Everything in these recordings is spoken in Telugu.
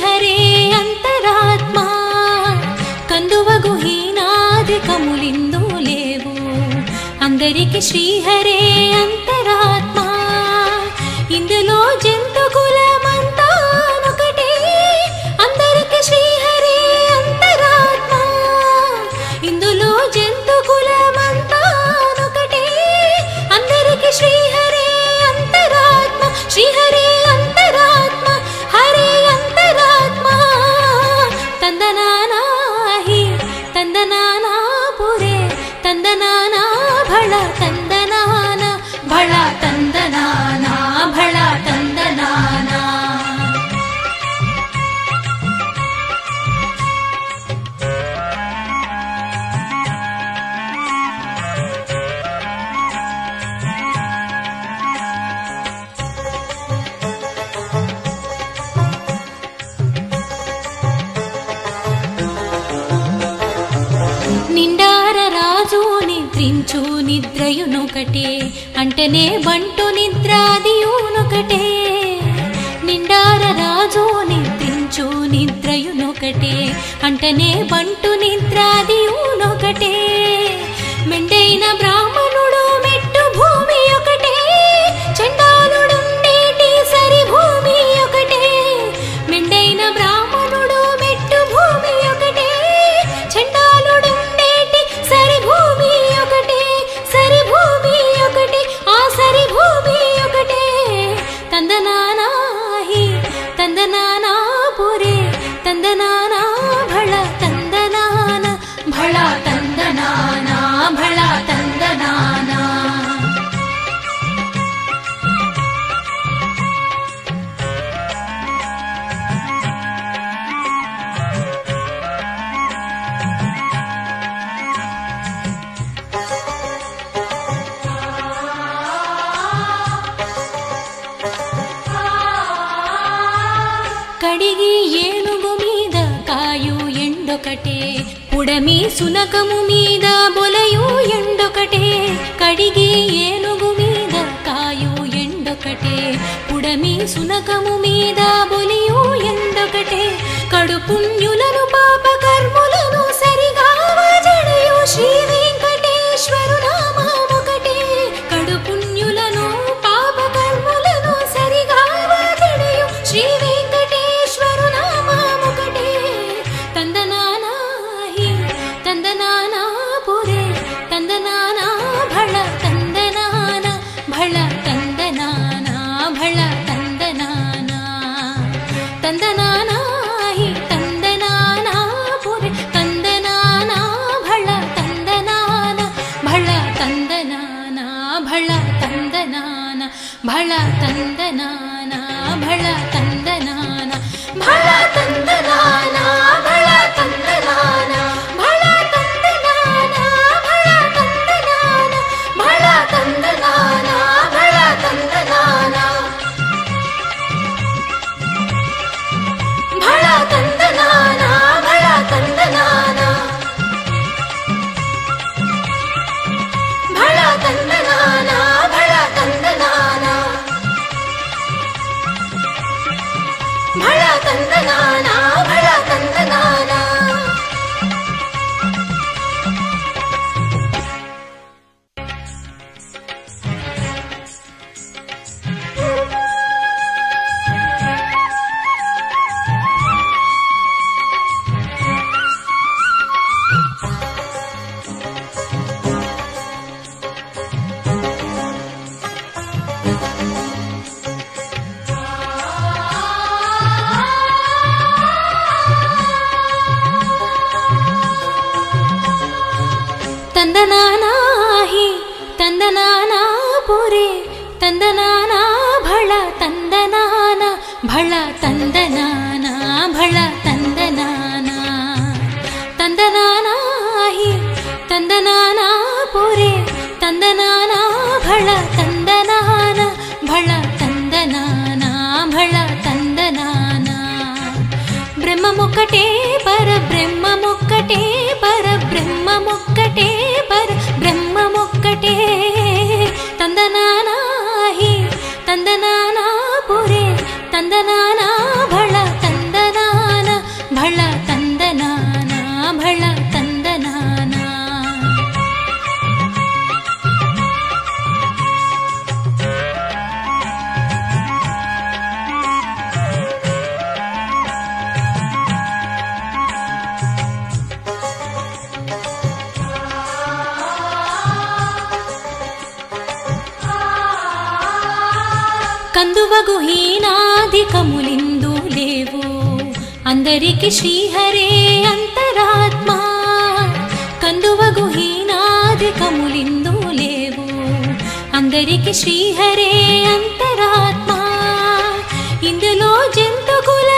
హరే శ్రీహరే కందువ గుహీనాది హీనాధికములిందు లేవు. అందరికి శ్రీహరే అంతరాత్మ. ఇందులో జన్ ఒకటే. అంటేనే బంటు నిద్రాది ఒకటే నిండార రాజు నిద్రించు నిద్రయునొకటే. అంటేనే బంటు సునకము మీద బొలయు ఎండొకటే కడిగి ఏనుగు మీద కాయు ఎండొకటే. పుడమి సునకము మీద బొలియు ఎండొకటే కడుపుణ్యులను Chocolate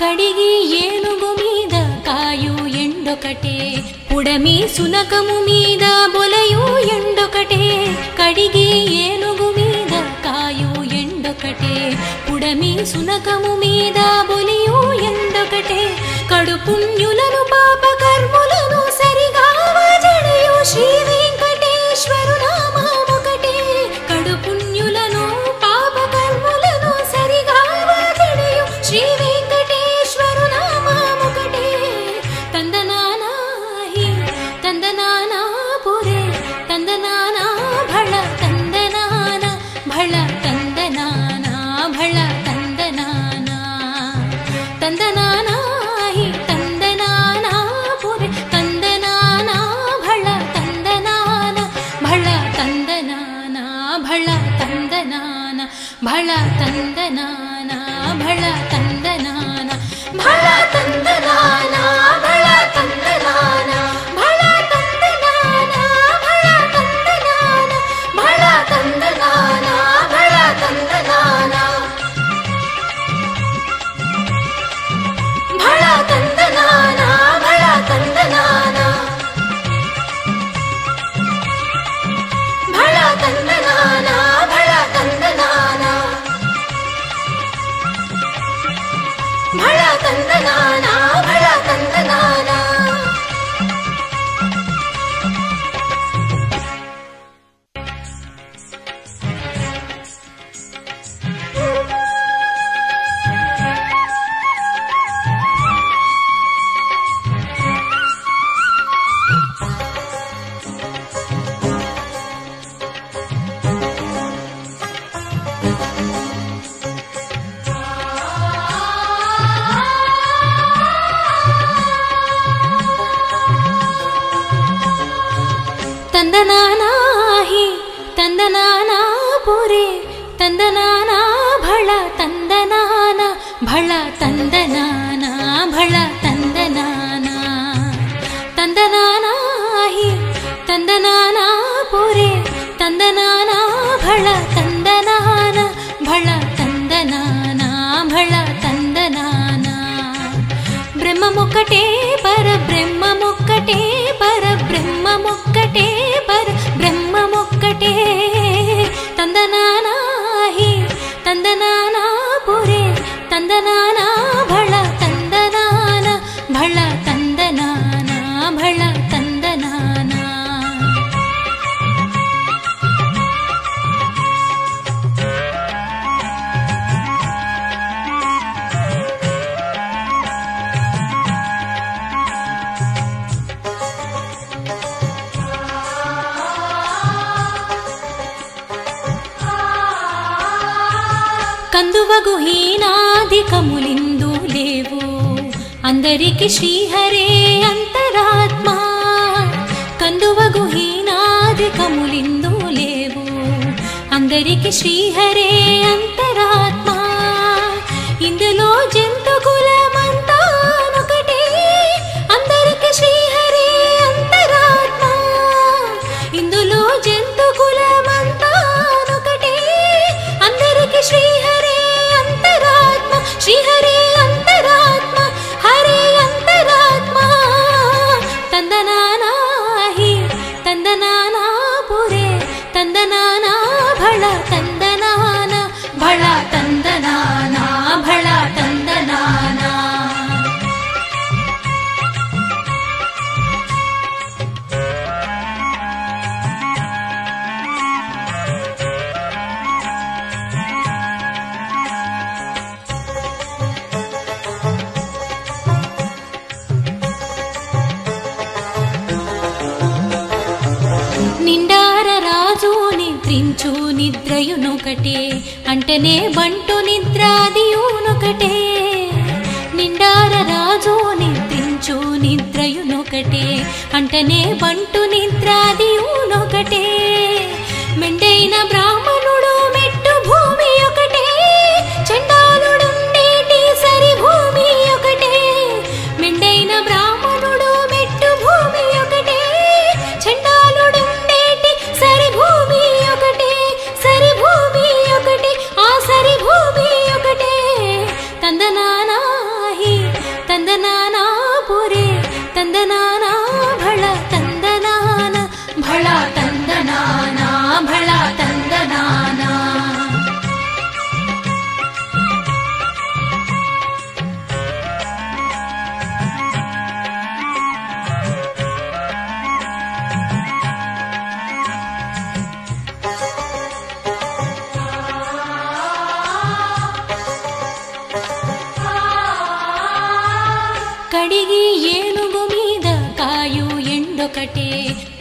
కడిగి ఏనుగు మీద కాయు ఎండొకటే పుడమి సునకము మీద బొలయు ఎండొకటే కడిగి ఏనుగు మీద కాయు ఎండొకటే పుడమి సునకము మీద బొలియు ఎండొకటే కడు పుణ్యులను పాప కర్ములను సరిగా శ్రీ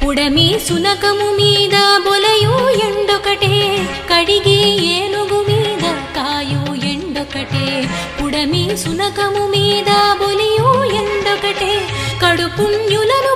పుడమీ సునకము మీద బొలయు ఎండొకటే కడిగి ఏనుగు మీద కాయు ఎండొకటే పుడమీ సునకము మీద బొలియు ఎండొకటే కడుపుణ్యులను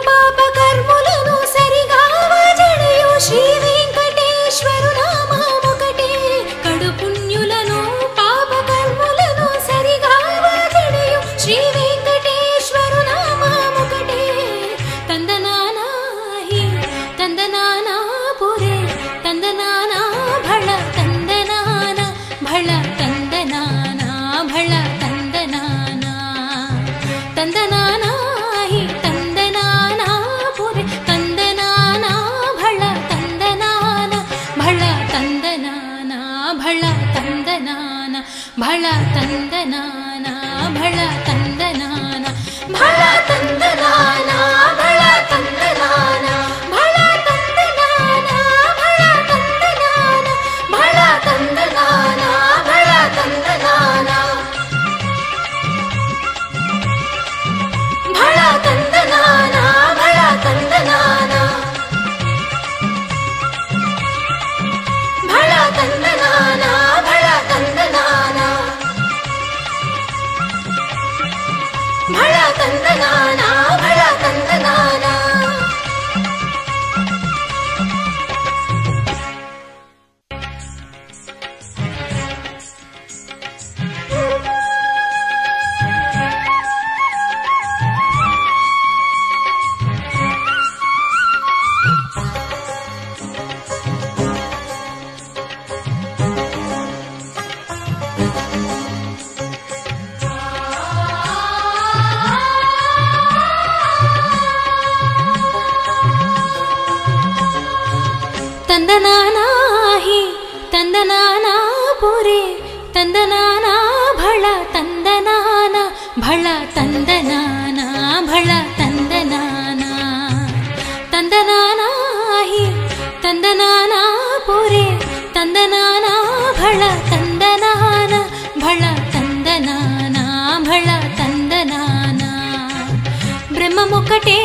ತಂದನಾನಾ ಹಿ ತಂದನಾನಾ ಪುರೆ ತಂದನಾನಾ ಭಳ ತಂದನಾನ ಭಳ ತಂದನಾನ ಭಳ ತಂದನಾನ ತಂದನಾನಾ ಹಿ ತಂದನಾನಾ ಪುರೆ ತಂದನಾನಾ ಭಳ ತಂದನಾನ ಭಳ ತಂದನಾನ ಭಳ ತಂದನಾನ ಬ್ರಹ್ಮಮೊಕಟೇ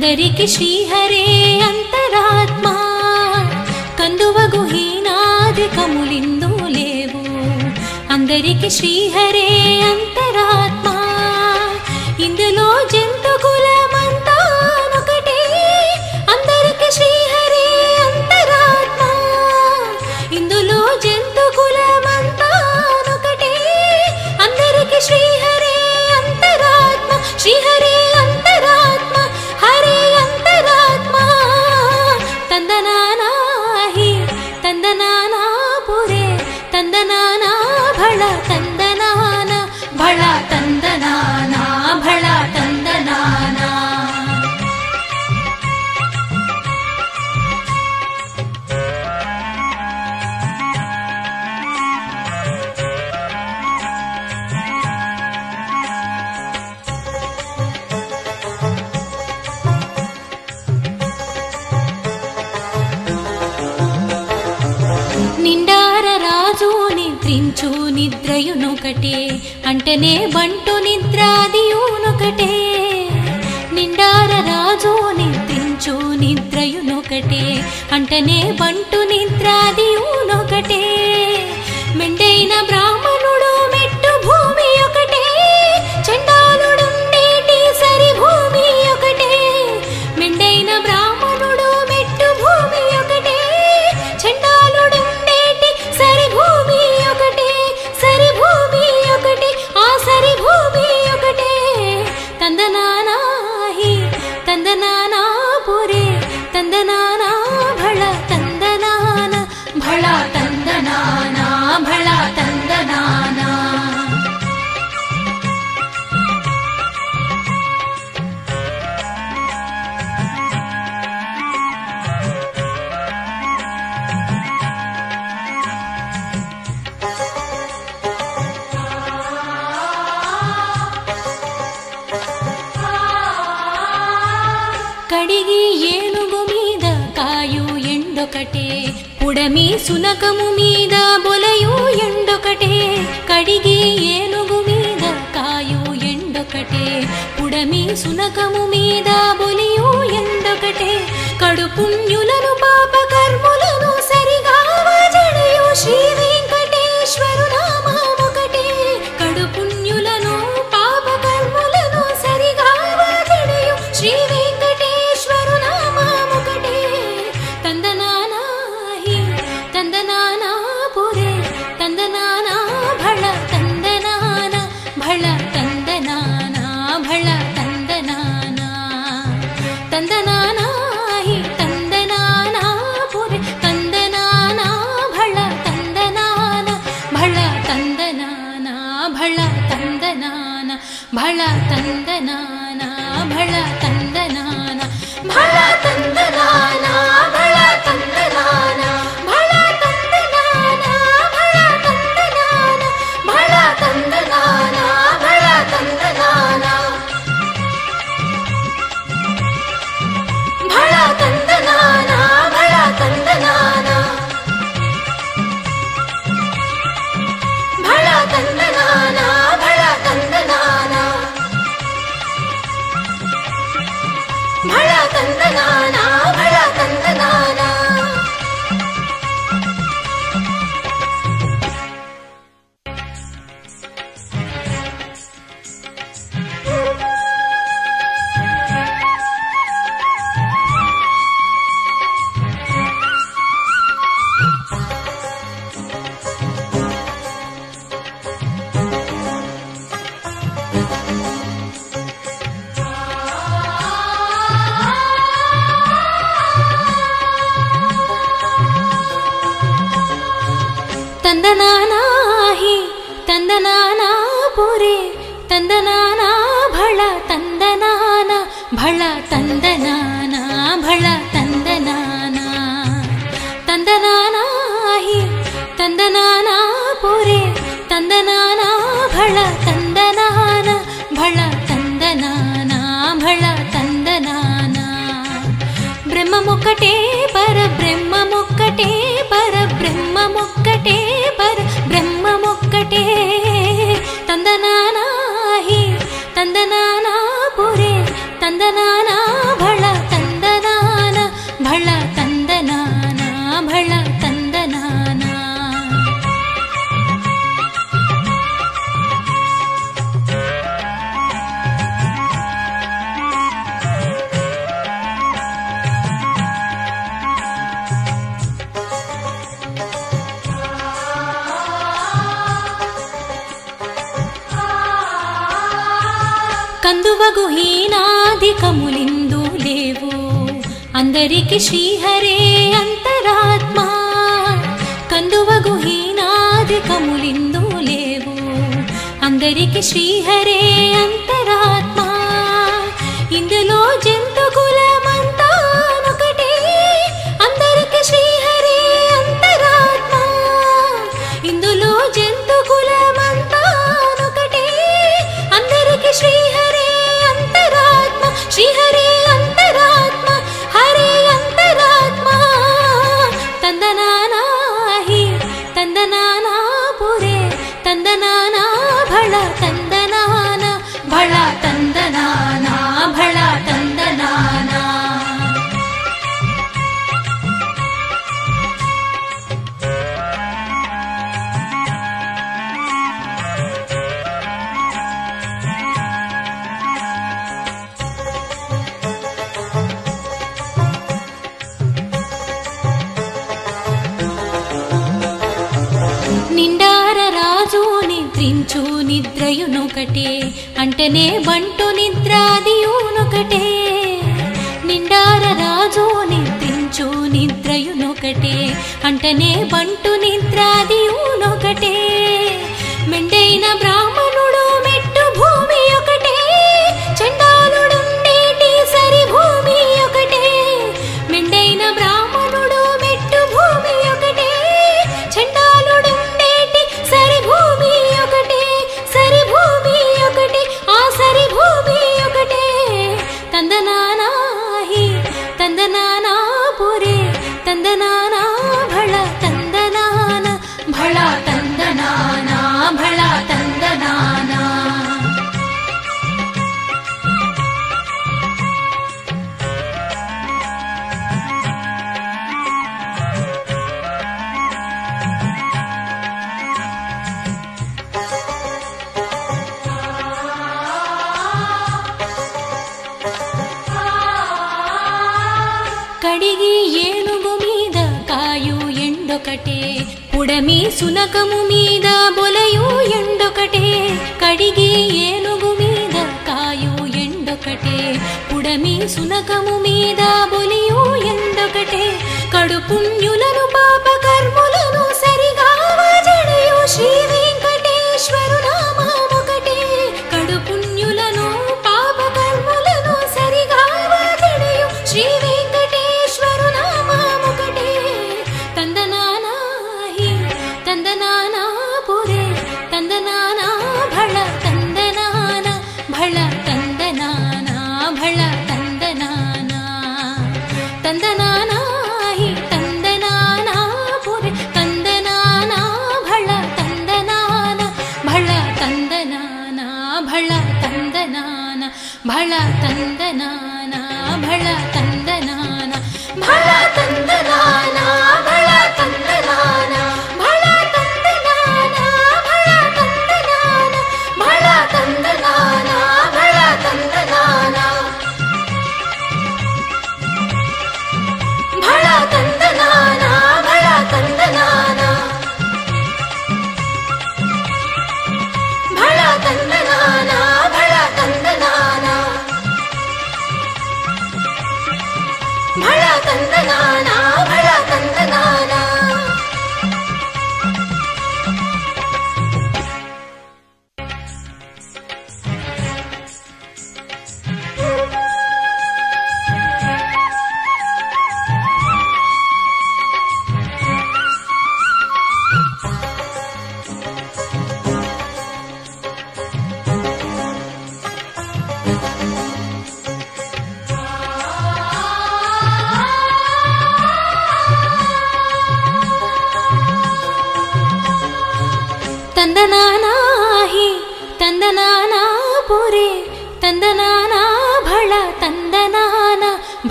అందరికి శ్రీహరే అంతరాత్మా. కందువ గుహీనాది కములిందు లేవు. అందరికి శ్రీహరే అంత వెంటనే బంటు నిద్రాది నిద్రాదియునొకటే నిండార రాజు నిద్రించు నిద్రయునొకటే. అంటనే బంటు నిద్రాది నిద్రాదియునొకటే మెండైన బ్రాహ్మణ సునకము మీద బొలయు ఎండొకటే కడిగి ఏనుగు మీద కాయు ఎండొకటే. పుడమి సునకము మీద బొలియు ఎండొకటే కడుపుణ్యులను పాపక ತಂದನಾನ ಭಳ ತಂದನಾನ ಭಳ ತಂದನಾನ ಭಳ ತಂದನಾನ ತಂದನಾನ ಹಿ ತಂದನಾನ ಪೂರೆ ತಂದನಾನ ಭಳ ತಂದನಾನ ಭಳ ತಂದನಾನ ಭಳ ತಂದನಾನ ಬ್ರಹ್ಮ ಮುಕಟೇ ಪರ వగు హీనాధికములిందు లేవు. అందరికి శ్రీహరే అంతరాత్మ. కందువగు హీనాధికములిందు లేవు. అందరికి శ్రీహరే అంతరాత్మ. ఒకటే. అంటేనే బంటు నిద్రాది ఒకటే నిండార రాజు నిద్రించు నిద్రయునొకటే. అంటేనే బంటు నిద్రాది ఒకటే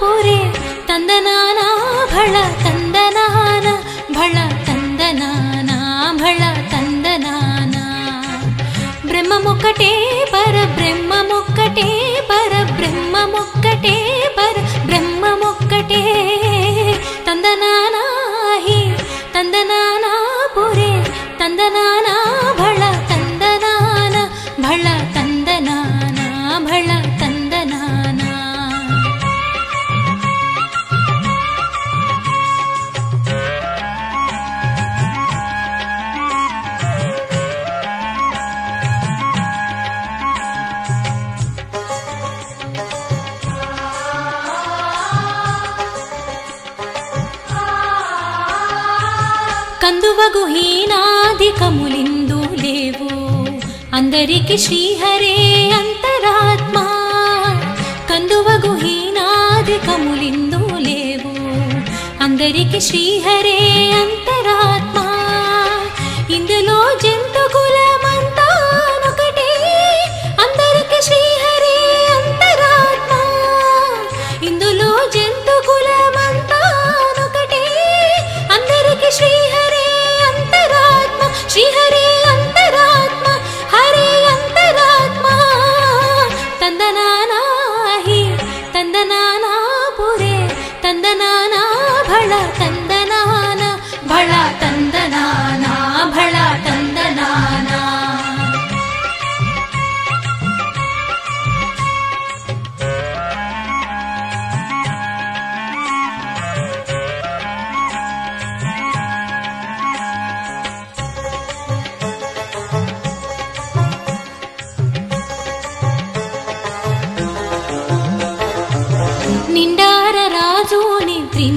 ಪುರೆ ತಂದನಾನ ಭಳ ತಂದನಾನ ಭಳ ತಂದನಾನ ಭಳ ತಂದನಾನ ಬ್ರಹ್ಮ ಮುಕ್ಕಟೇ ಪರ ಬ್ರಹ್ಮ ಮುಕ್ಕಟೇ ಪರ ಬ್ರಹ್ಮ ಮುಕ್ಕಟೇ ಪರ ಬ್ರಹ್ಮ ಮುಕ್ಕಟೇ కందువగు హీనాధికములిందు లేవు. అందరికి శ్రీహరే అంతరాత్మ. కందువగు హీనాధికములిందు లేవు. అందరికి శ్రీహరే అంతరాత్మ. ఇందులో జ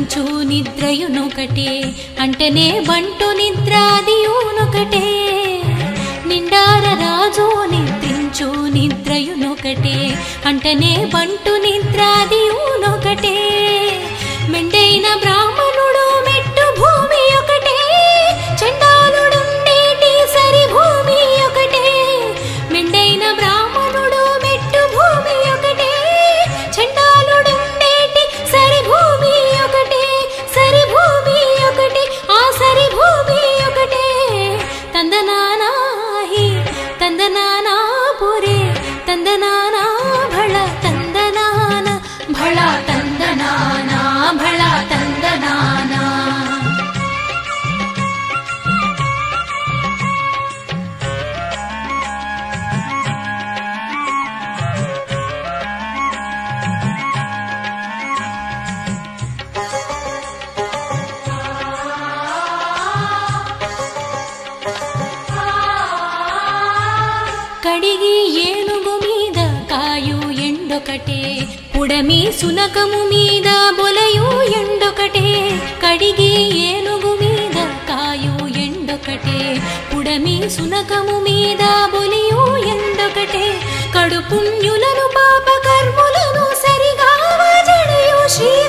మంచు నిద్రయునొకటే అంటనే బంటు నిద్రాదియునొకటే. నిండార రాజు నిద్రించు నిద్రయునొకటే అంటనే బంటు నిద్రాదియునొకటే. మెండైన బ్రాహ్మ మీ సునకము మీద బొలయు ఎండొకటే కడిగి ఏనుగు మీద కాయు ఎండొకటే. పుడమి సునకము మీద బొలియు ఎండొకటే కడు పుణ్యులను పాప కర్ములను సరిగా శ్రీ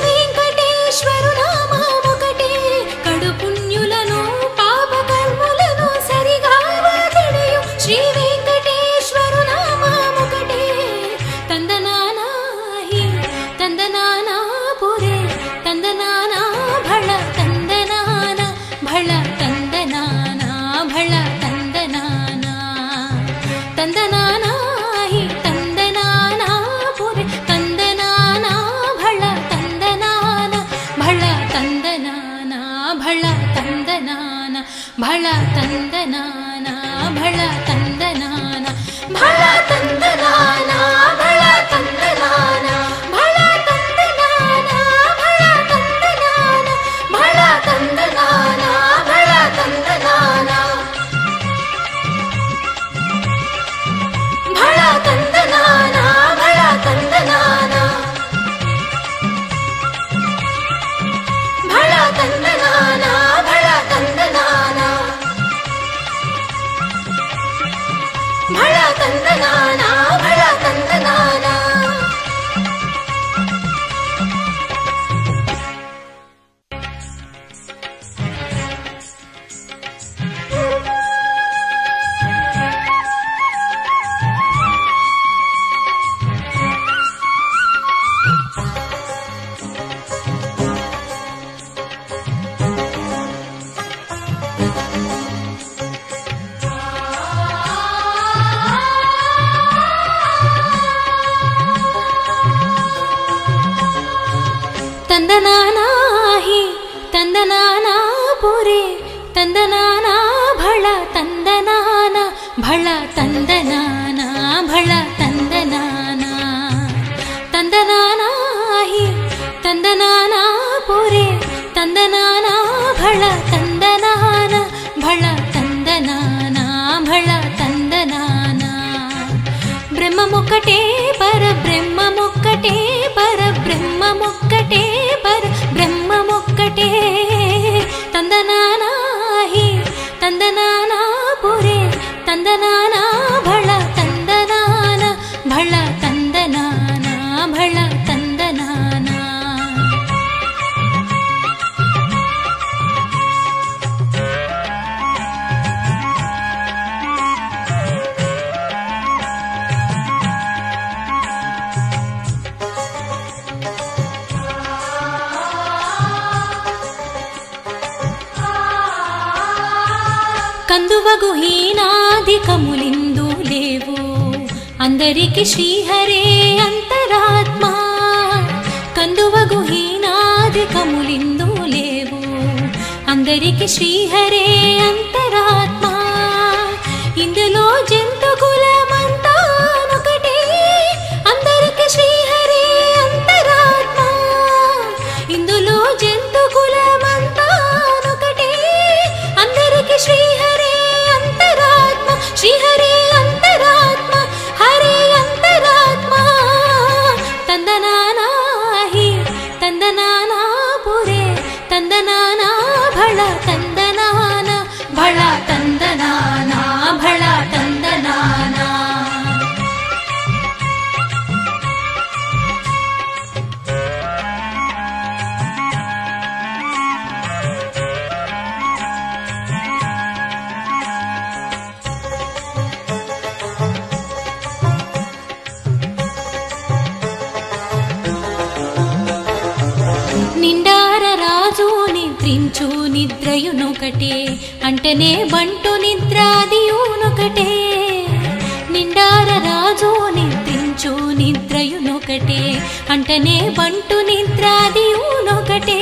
అంటనే బంటు నిద్రాది ఊనొకటే.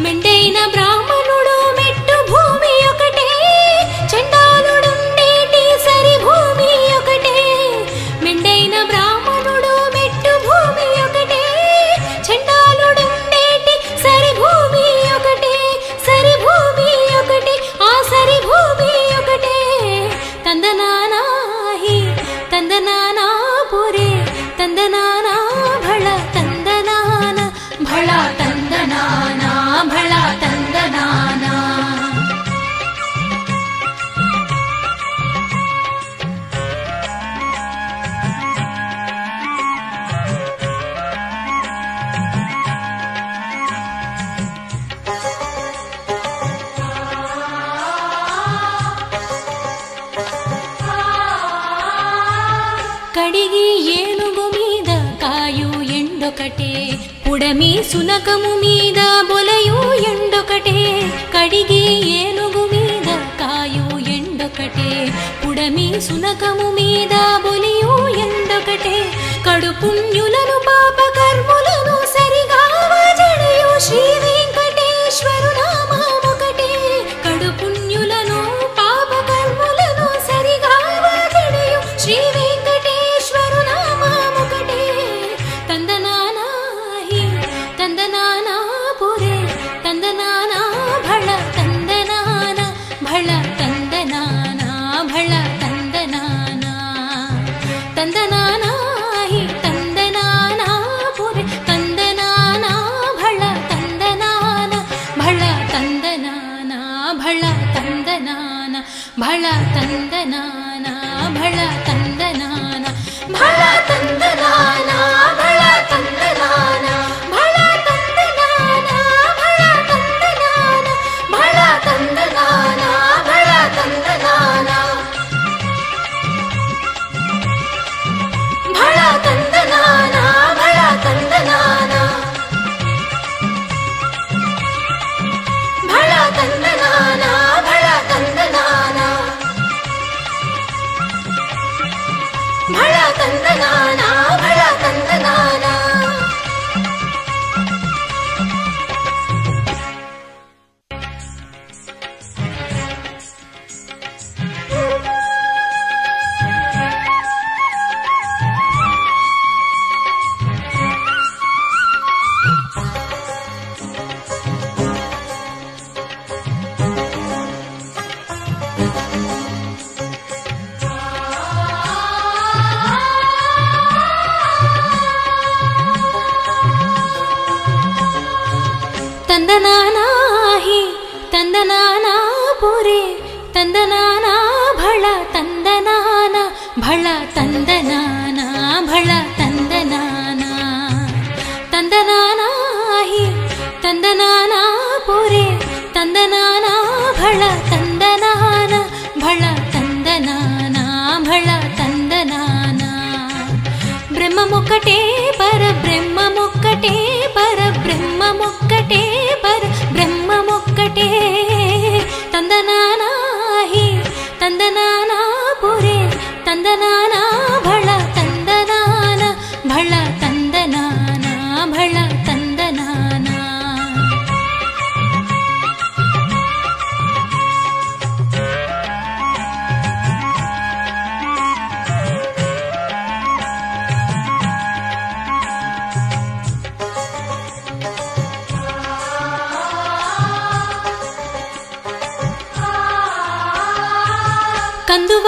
మెండైన బ్రాహ్మ సునకము మీద బొలియు ఎందొకటే కడుపుణ్య भळ तन्दना भळ तन्द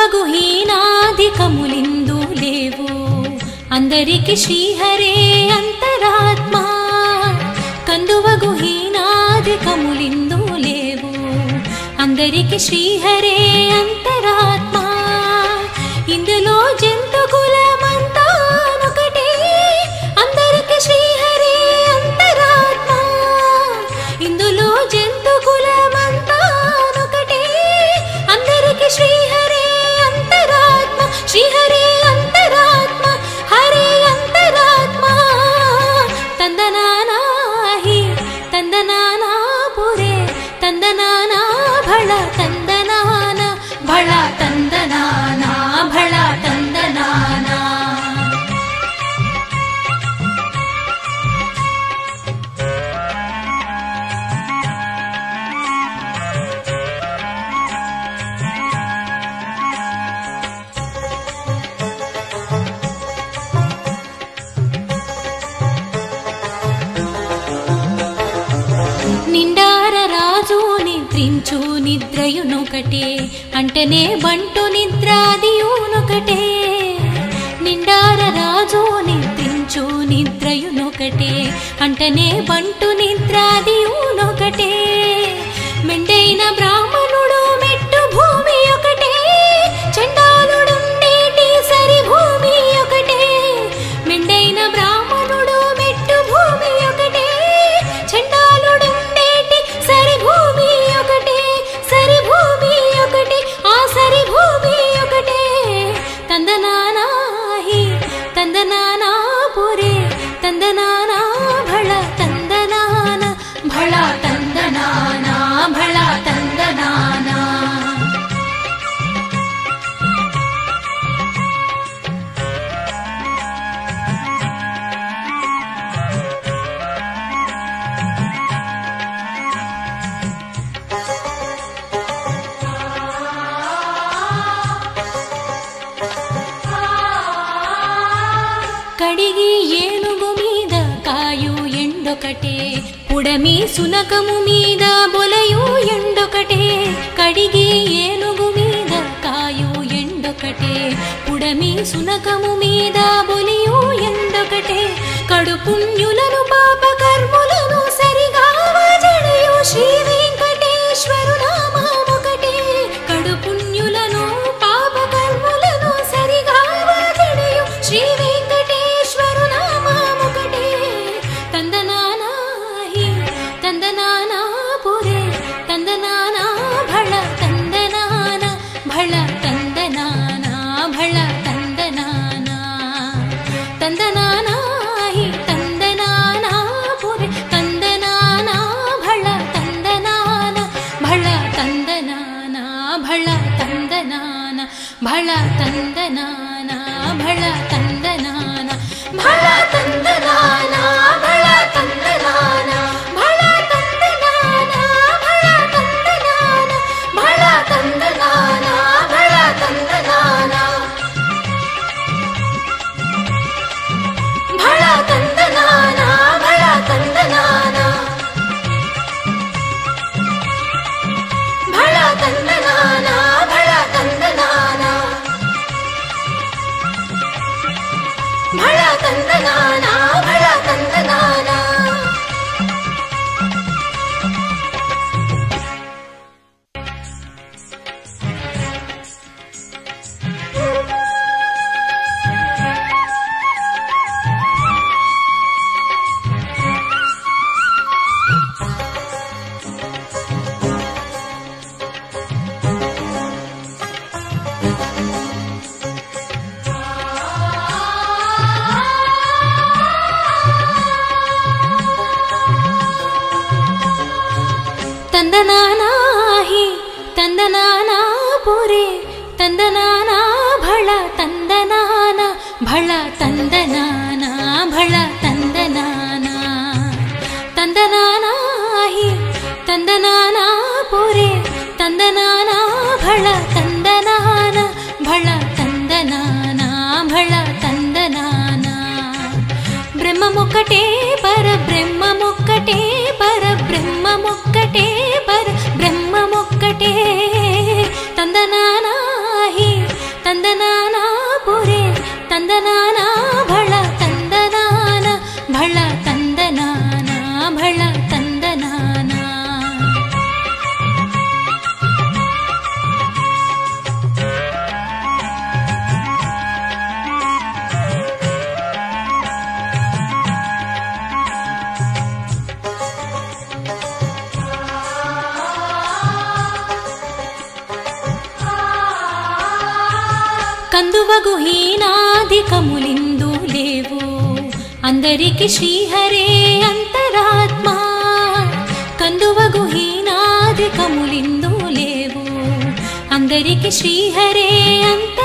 అందవగు హీనాధికములిందు లేవు. అందరికి శ్రీహరే అంతరాత్మ. కందువగు హీనాధికములిందు లేవు. అందరికి శ్రీహరే అంతరాత్మ. అందవగు హీనాధికములిందు లేవు. అందరికి శ్రీహరే అంతరాత్మ. కందువగు హీనాధికములిందు లేవు. అందరికి శ్రీహరే అంత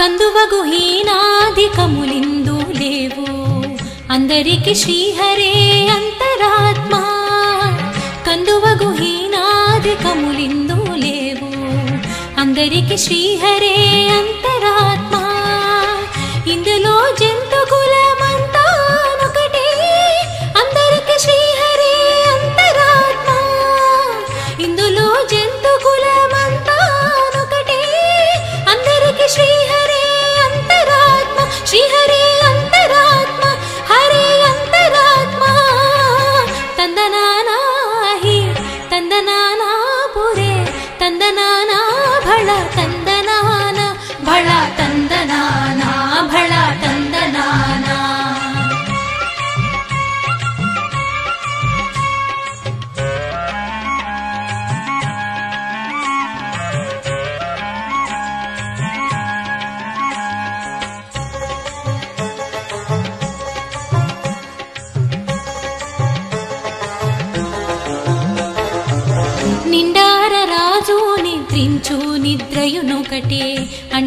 కందువగు లేవు. అందరికి శ్రీహరే అంతరాత్మ. కందువగు హీనాధికములిందు లేవు. అందరికి శ్రీహరే అంతరా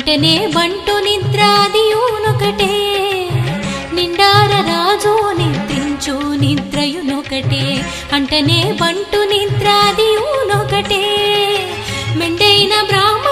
వెంటనే బంటు ఒకటే నిండార రాజు నిద్రించు నిద్రయునొకటే. అంటనే బంటు ఒకటే మెండైన బ్రాహ్మ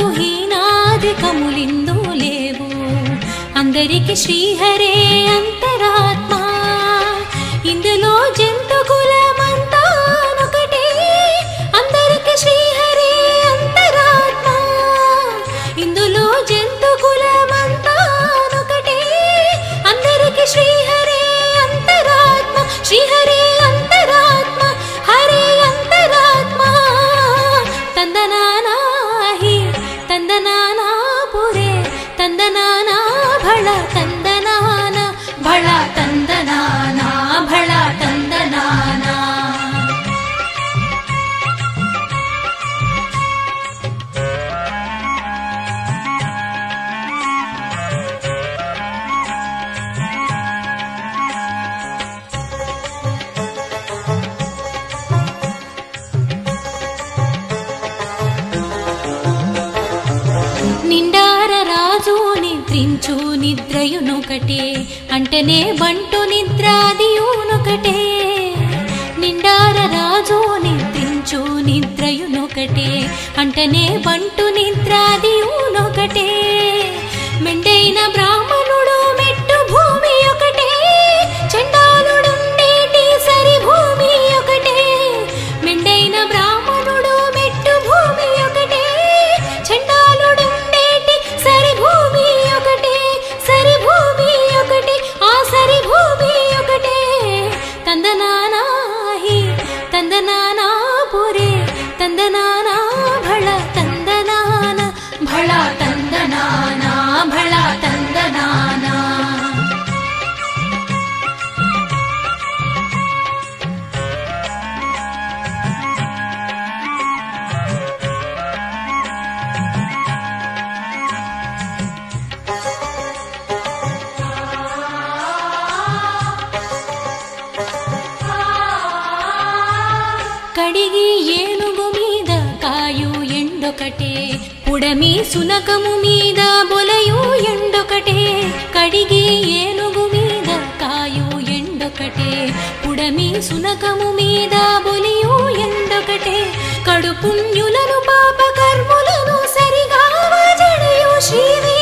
నాకు హీనాధికములిందు లేవు. అందరికి శ్రీహరే అంతరాత్మ. ఇందులో జంతుకుల నిండనే బంటు నిద్రాదియూనొకటే నిండార రాజు నిద్రించు నిద్రయునొకటే. అంటనే బంటు నిద్రాదియూనొకటే మెండైన బ్రాహ్మ కడిగి ఏనుగు మీద కాయు ఎండొకటే పుడమి సునకము మీద బొలయు ఎండొకటే కడిగి ఏనుగు మీద కాయు ఎండొకటే పుడమి సునకము మీద బొలియు ఎండొకటే కడుపుణ్యులను పాప కర్ములను సరిగా శ్రీ